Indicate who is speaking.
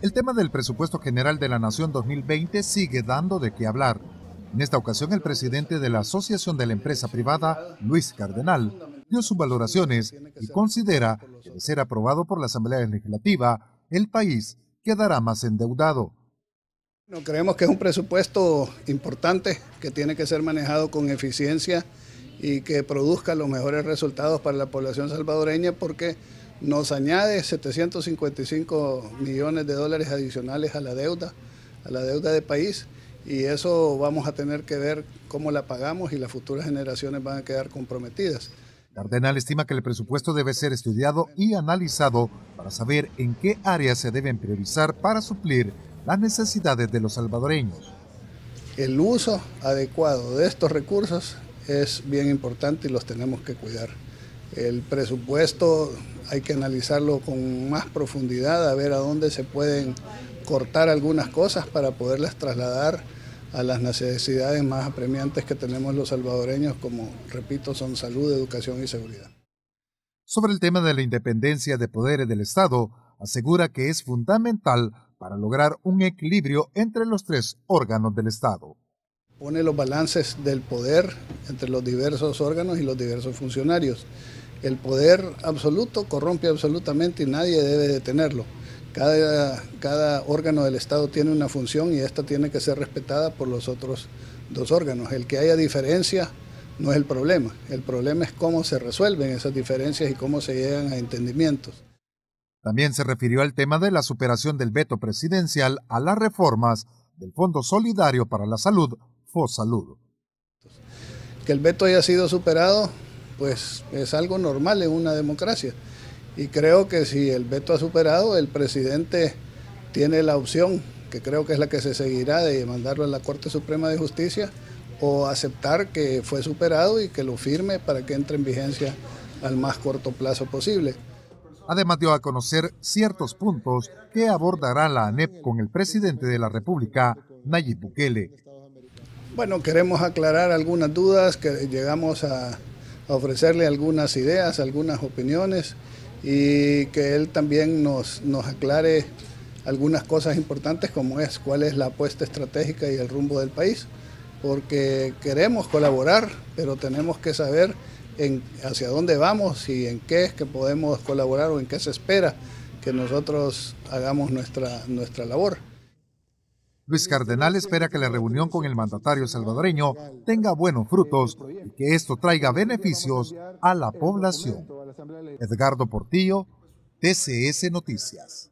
Speaker 1: El tema del presupuesto general de la Nación 2020 sigue dando de qué hablar. En esta ocasión, el presidente de la Asociación de la Empresa Privada, Luis Cardenal, dio sus valoraciones y considera que de ser aprobado por la Asamblea Legislativa, el país quedará más endeudado.
Speaker 2: No, creemos que es un presupuesto importante que tiene que ser manejado con eficiencia y que produzca los mejores resultados para la población salvadoreña porque nos añade 755 millones de dólares adicionales a la deuda, a la deuda del país y eso vamos a tener que ver cómo la pagamos y las futuras generaciones van a quedar comprometidas.
Speaker 1: Cardenal estima que el presupuesto debe ser estudiado y analizado para saber en qué áreas se deben priorizar para suplir las necesidades de los salvadoreños.
Speaker 2: El uso adecuado de estos recursos es bien importante y los tenemos que cuidar. El presupuesto hay que analizarlo con más profundidad, a ver a dónde se pueden cortar algunas cosas para poderlas trasladar a las necesidades más apremiantes que tenemos los salvadoreños, como, repito, son salud, educación y seguridad.
Speaker 1: Sobre el tema de la independencia de poderes del Estado, asegura que es fundamental para lograr un equilibrio entre los tres órganos del Estado.
Speaker 2: Pone los balances del poder entre los diversos órganos y los diversos funcionarios. El poder absoluto corrompe absolutamente y nadie debe detenerlo. Cada, cada órgano del Estado tiene una función y esta tiene que ser respetada por los otros dos órganos. El que haya diferencia no es el problema, el problema es cómo se resuelven esas diferencias y cómo se llegan a entendimientos.
Speaker 1: También se refirió al tema de la superación del veto presidencial a las reformas del Fondo Solidario para la Salud, FOSALUD.
Speaker 2: Que el veto haya sido superado, pues es algo normal en una democracia. Y creo que si el veto ha superado, el presidente tiene la opción, que creo que es la que se seguirá, de mandarlo a la Corte Suprema de Justicia o aceptar que fue superado y que lo firme para que entre en vigencia al más corto plazo posible.
Speaker 1: Además dio a conocer ciertos puntos que abordará la ANEP con el presidente de la República, Nayib Bukele.
Speaker 2: Bueno, queremos aclarar algunas dudas, que llegamos ofrecerle algunas ideas, algunas opiniones y que él también nos, nos aclare algunas cosas importantes como es cuál es la apuesta estratégica y el rumbo del país, porque queremos colaborar, pero tenemos que saber en, hacia dónde vamos y en qué es que podemos colaborar o en qué se espera que nosotros hagamos nuestra, nuestra labor.
Speaker 1: Luis Cardenal espera que la reunión con el mandatario salvadoreño tenga buenos frutos y que esto traiga beneficios a la población. Edgardo Portillo, TCS Noticias.